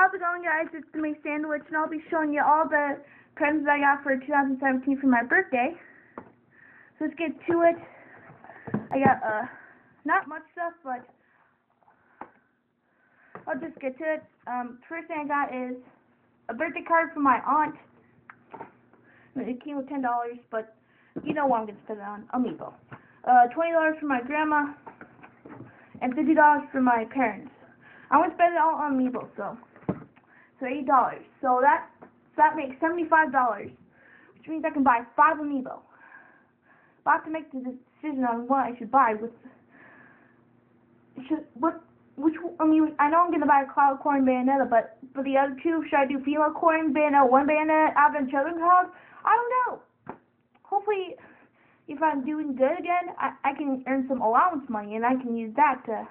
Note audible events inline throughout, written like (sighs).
How's it going, guys? It's the May Sandwich, and I'll be showing you all the presents I got for 2017 for my birthday. So let's get to it. I got, uh, not much stuff, but I'll just get to it. Um, first thing I got is a birthday card from my aunt. It came with $10, but you know what I'm going to spend it on. Amiibo. Uh, $20 for my grandma, and $50 for my parents. I'm going to spend it all on Amiibo, so so eight dollars. So that that makes seventy-five dollars, which means I can buy five amiibo. About to make the decision on what I should buy. With should what which I mean I know I'm gonna buy a Cloud Corrin Bayonetta, but for the other two, should I do Female Core and Bayonetta, one Bayonetta, Advent Children's House? I don't know. Hopefully, if I'm doing good again, I I can earn some allowance money and I can use that to.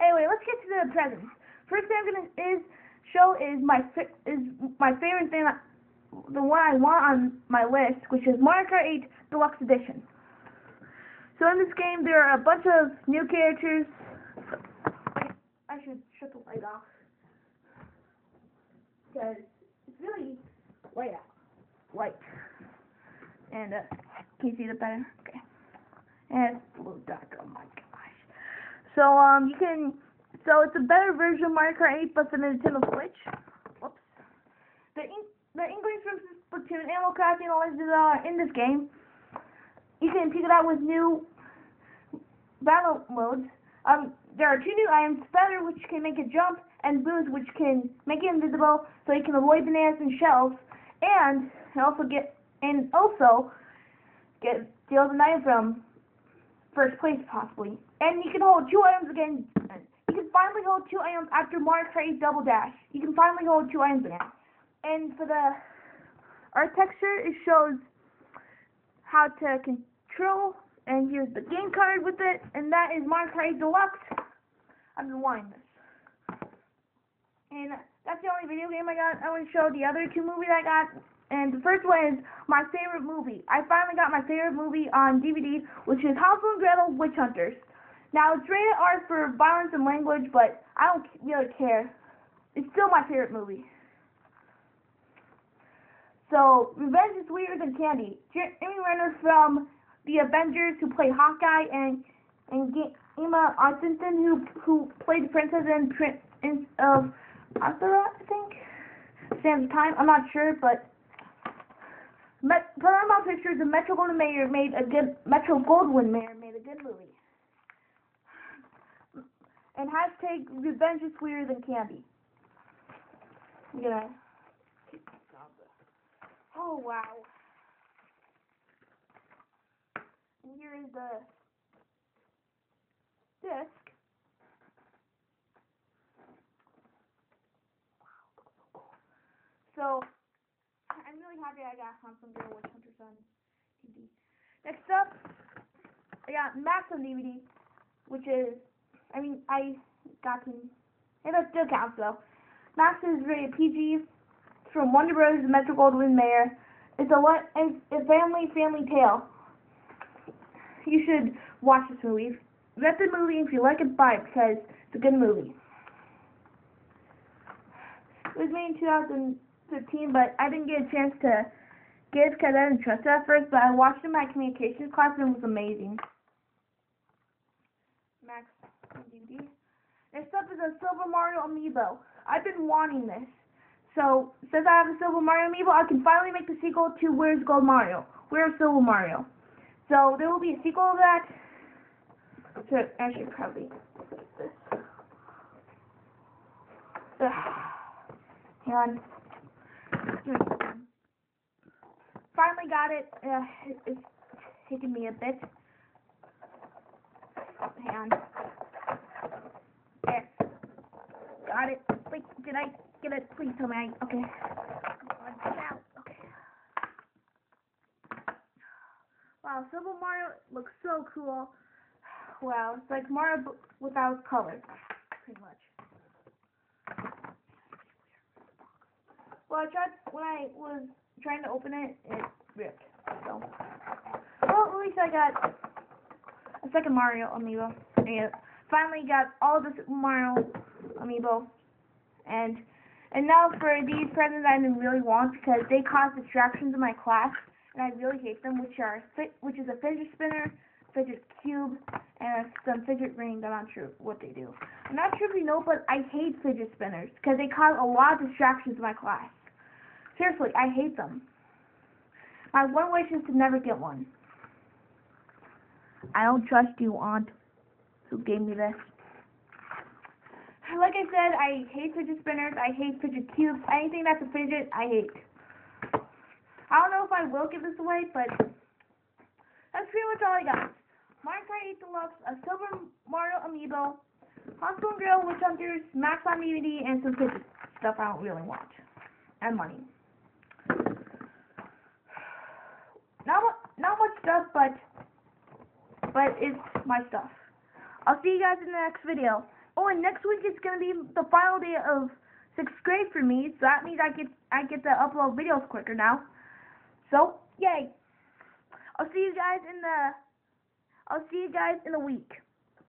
Anyway, let's get to the presents. First thing I'm gonna is show is my is my favorite thing, the one I want on my list, which is Mario Kart 8 Deluxe Edition. So in this game, there are a bunch of new characters. I should shut the light off because it's really light out, light. And uh, can you see the better? Okay. And it's a little dark. Oh my gosh. So um, you can so it's a better version of Mario Kart 8, but for the Nintendo Switch. Whoops. The in the Inklings from Splatoon, Animal Crossing, and Legends are in this game. You can pick it out with new battle modes. Um, there are two new items: Feather, which can make it jump, and Boost, which can make it invisible, so you can avoid bananas and shells. And also get and also get steal an item from first place possibly. And you can hold two items again can finally hold two items after Mario Kart Double Dash. You can finally hold two items now. And for the art texture, it shows how to control, and here's the game card with it, and that is Mario Kart Deluxe. I've been wanting this. And that's the only video game I got. I want to show the other two movies I got. And the first one is my favorite movie. I finally got my favorite movie on DVD, which is Hansel and Gretel Witch Hunters. Now, it's rated R for violence and language, but I don't really care. It's still my favorite movie. So, Revenge is sweeter than candy. Jeremy Renner from the Avengers, who played Hawkeye, and and Emma Austin, who who played the princess in Prince of Athera, I think. Stands time. I'm not sure, but Met, Paramount Pictures and Metro Goldwyn Mayer made a good Metro Goldwyn Mayer made a good movie and hashtag revenge is sweeter than candy. Gonna. Oh wow. And here is the disc. Wow, so I'm really happy I got and Gretel Witch Hunters on DVD. Next up, I got Max DVD, which is I mean, I got. Hey, that still counts though. Max is rated PG. From Warner Bros. Metro Goldwyn Mayer. It's a what? It's a family family tale. You should watch this movie. Get the movie if you like it, buy it because it's a good movie. It was made in 2015, but I didn't get a chance to get it because I didn't trust it at first. But I watched it in my communications class and it was amazing. Max DVD. Next up is a Silver Mario Amiibo. I've been wanting this. So, since I have a Silver Mario Amiibo, I can finally make the sequel to Where's Gold Mario? Where's Silver Mario? So, there will be a sequel of that. So, actually, probably (sighs) this. Ugh. Hang on. Finally got it. Uh, it's taking me a bit. Hang on. Got it. Did I get it? Please tell me I, okay. Wow, Silver Mario looks so cool. Wow, it's like Mario without color, pretty much. Well, I tried, when I was trying to open it, it ripped, so. Well, at least I got a second Mario amiibo. And finally got all the Super Mario amiibo. And And now for these presents I really want because they cause distractions in my class, and I really hate them, which are which is a fidget spinner, fidget cube, and some fidget rings. I'm not sure what they do. I'm not sure if you know, but I hate fidget spinners because they cause a lot of distractions in my class. Seriously, I hate them. My one wish is to never get one. I don't trust you, Aunt, who gave me this. Like I said, I hate fidget spinners. I hate fidget cubes. Anything that's a fidget, I hate. I don't know if I will give this away, but that's pretty much all I got. Mario Kart 8 Deluxe, a Silver Mario Amiibo, Hansel and Gretel, Witch Hunters, Max on DVD, and some fidget stuff I don't really want. And money. Not, not much stuff, but, but it's my stuff. I'll see you guys in the next video. And next week is gonna be the final day of sixth grade for me, so that means I get I get to upload videos quicker now. So, yay! I'll see you guys in the I'll see you guys in a week.